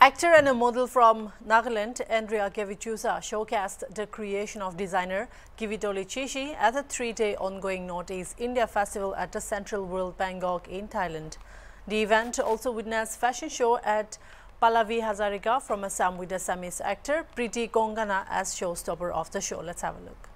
Actor and a model from Nagaland, Andrea Kevichusa showcased the creation of designer Kivitoli Chishi at the three-day ongoing Northeast India Festival at the Central World Bangkok in Thailand. The event also witnessed fashion show at Pallavi Hazarika from Assam with Assamese actor Priti Kongana as showstopper of the show. Let's have a look.